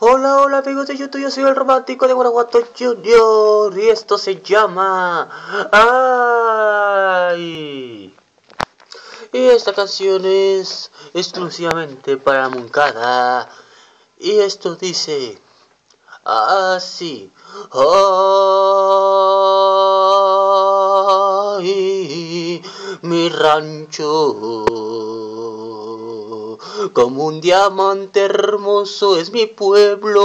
Hola, hola amigos de YouTube, yo soy el romántico de Guanajuato Junior y esto se llama Ay. Y esta canción es exclusivamente para Moncada y esto dice así. Ay, mi rancho como un diamante hermoso es mi pueblo,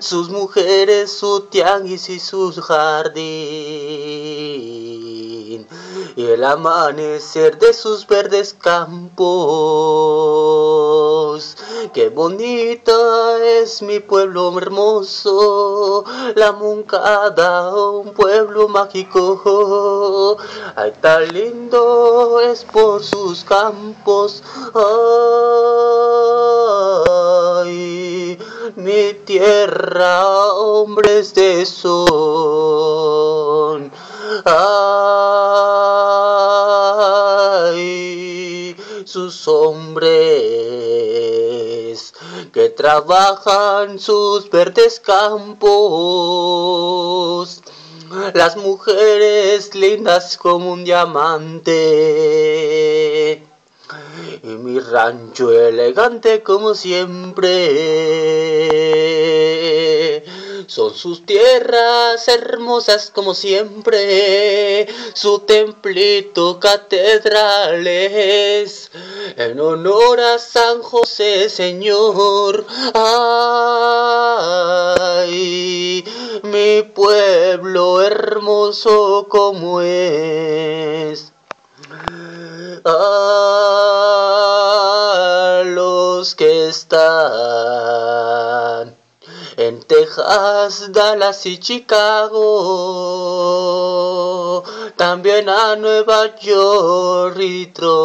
sus mujeres, su tianguis y sus jardín, y el amanecer de sus verdes campos. Qué bonita es mi pueblo hermoso, la Moncada, un pueblo mágico. Ay, tan lindo es por sus campos. Ay, mi tierra, hombres de son. Ay, sus hombres que trabajan sus verdes campos las mujeres lindas como un diamante. Y mi rancho elegante como siempre. Son sus tierras hermosas como siempre, su templito catedrales, en honor a San José Señor. Ay, mi pueblo hermoso como es. A en Texas, Dallas y Chicago, también a Nueva York y Troy.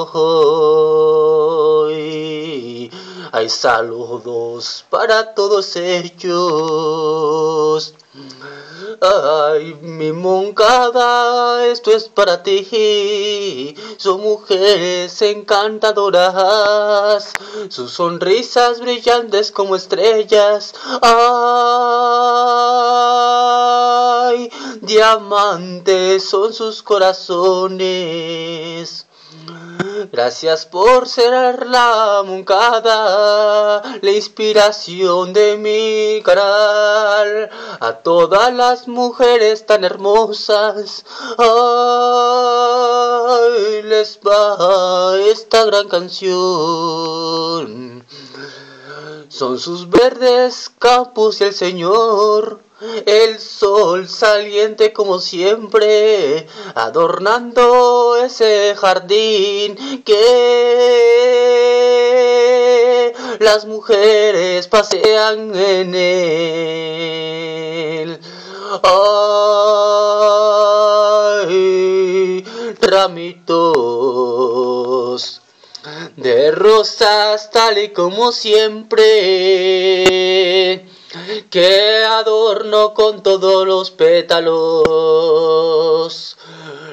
Hay saludos para todos ellos. Ay, mi moncada, esto es para ti. Son mujeres encantadoras, sus sonrisas brillantes como estrellas. Ay, diamantes son sus corazones. Gracias por ser la moncada, la inspiración de mi canal. A todas las mujeres tan hermosas, ay, les va esta gran canción. Son sus verdes campos y el Señor el sol saliente como siempre, adornando ese jardín que las mujeres pasean en él. Ay, de rosas tal y como siempre. Que adorno con todos los pétalos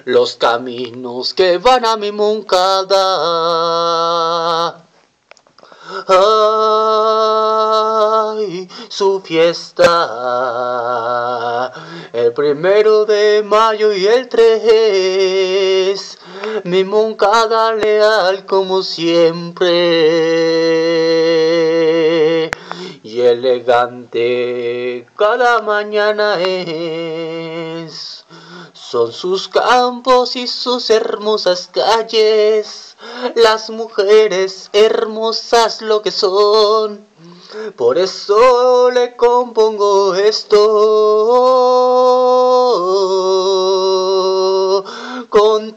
los caminos que van a mi moncada. Ay, su fiesta, el primero de mayo y el tres, mi moncada leal como siempre y elegante cada mañana es. Son sus campos y sus hermosas calles, las mujeres hermosas lo que son. Por eso le compongo esto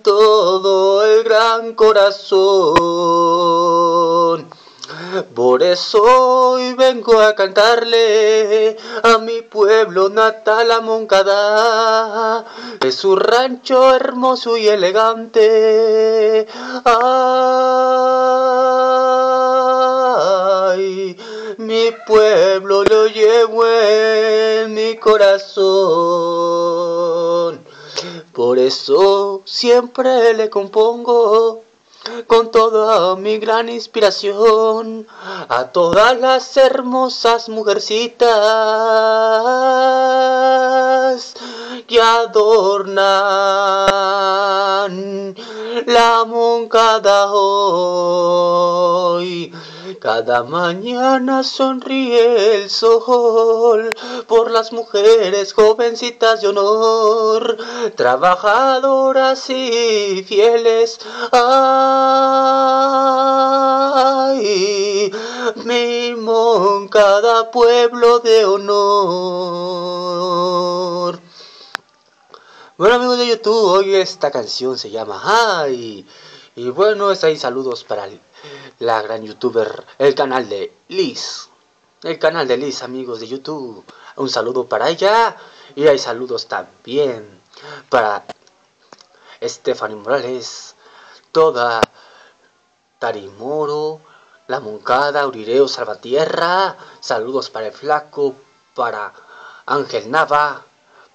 todo el gran corazón. Por eso hoy vengo a cantarle a mi pueblo natal, a Moncada. Es su rancho hermoso y elegante. Ay, mi pueblo lo llevo en mi corazón. Por eso siempre le compongo con toda mi gran inspiración a todas las hermosas mujercitas que adornan la moncada hoy. Cada mañana sonríe el sol por las mujeres jovencitas de honor, trabajadoras y fieles. Ay, mi moncada pueblo de honor. Bueno amigos de YouTube, hoy esta canción se llama Ay. Y bueno, es ahí saludos para la gran youtuber, el canal de Liz. El canal de Liz, amigos de YouTube. Un saludo para ella. Y hay saludos también para Stephanie Morales, toda Tarimoro, La Moncada, Urireo, Salvatierra. Saludos para el Flaco, para Ángel Nava,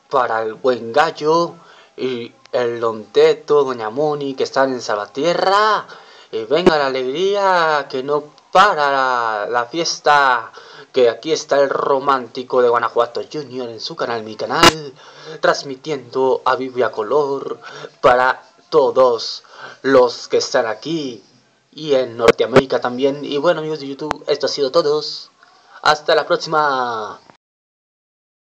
para el Buen Gallo y el Lonteto, Doña Moni, que están en Salvatierra. Y venga la alegría, que no para la, fiesta. Que aquí está el romántico de Guanajuato Junior en su canal, mi canal, transmitiendo a Biblia color para todos los que están aquí y en Norteamérica también. Y bueno amigos de YouTube, esto ha sido todo. Hasta la próxima.